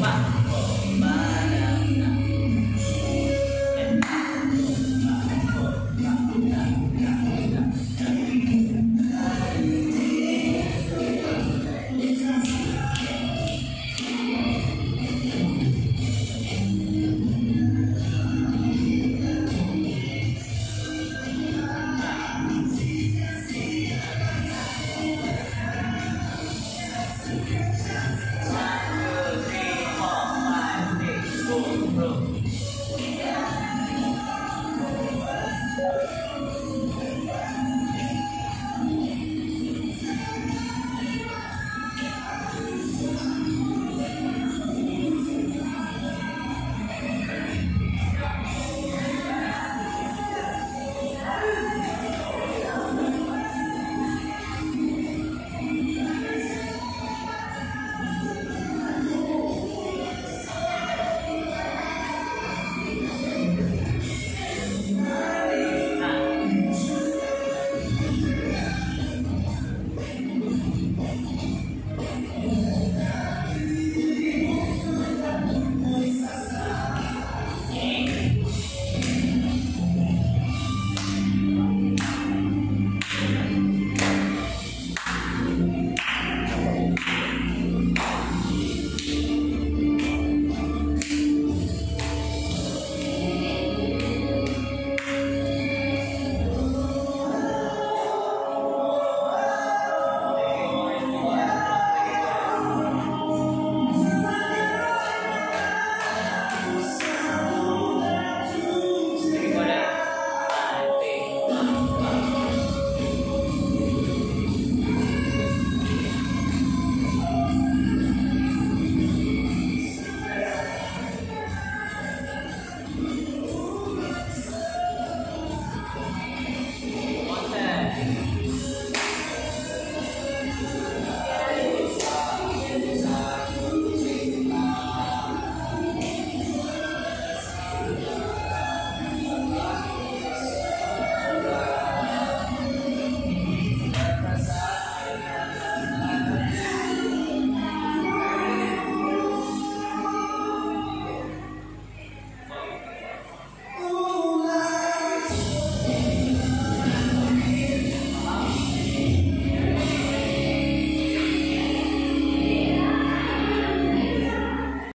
Pak.